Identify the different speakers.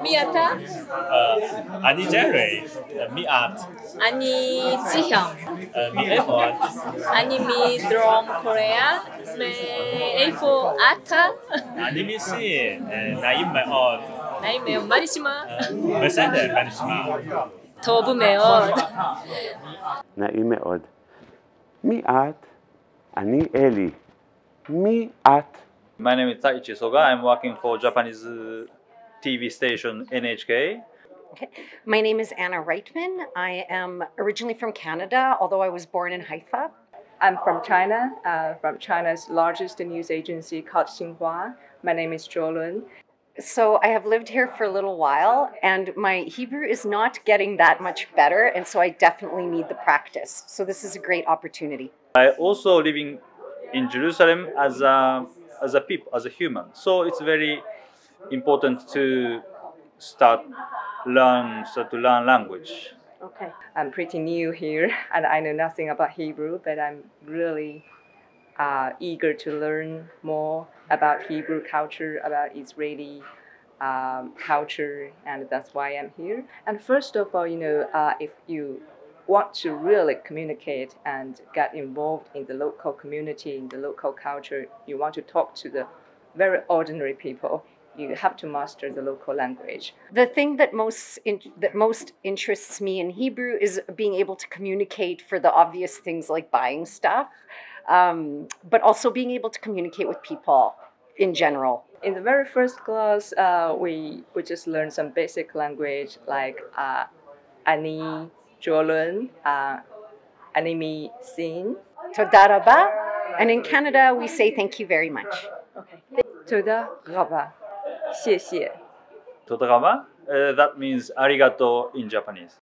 Speaker 1: Miata.
Speaker 2: Uh, Ani Jerry. Uh,
Speaker 1: Miat. Ani Jihyung.
Speaker 2: Uh, mi effort.
Speaker 1: Ani mi drum Korea. Me A4 Ata. Ani mi si. Uh,
Speaker 2: 나이 매어. 나이 매어
Speaker 1: 많이 심어. 메세드
Speaker 2: 많이 심어.
Speaker 1: 더부 매어.
Speaker 3: 나이 매어. Miat. Ani Eli. Miat.
Speaker 4: My name is Taichi Soga. I'm working for Japanese TV station NHK. Okay.
Speaker 5: My name is Anna Reitman. I am originally from Canada, although I was born in Haifa.
Speaker 6: I'm from China, uh, from China's largest news agency called Xinhua. My name is Zhou Lun.
Speaker 5: So I have lived here for a little while, and my Hebrew is not getting that much better, and so I definitely need the practice. So this is a great opportunity.
Speaker 4: I also living in Jerusalem as a as a people as a human. So it's very important to start learn start to learn language.
Speaker 5: Okay.
Speaker 6: I'm pretty new here and I know nothing about Hebrew, but I'm really uh, eager to learn more about Hebrew culture, about Israeli um, culture, and that's why I'm here. And first of all, you know, uh, if you want to really communicate and get involved in the local community, in the local culture, you want to talk to the very ordinary people, you have to master the local language.
Speaker 5: The thing that most in, that most interests me in Hebrew is being able to communicate for the obvious things like buying stuff, um, but also being able to communicate with people in general.
Speaker 6: In the very first class, uh, we, we just learned some basic language like uh, Ani, Zhou Lun, uh, Animi, Sin.
Speaker 5: Toda rabba. And in Canada, we say thank you very much.
Speaker 6: Toda Rabba. 谢谢.
Speaker 4: Uh, that means arigato in Japanese.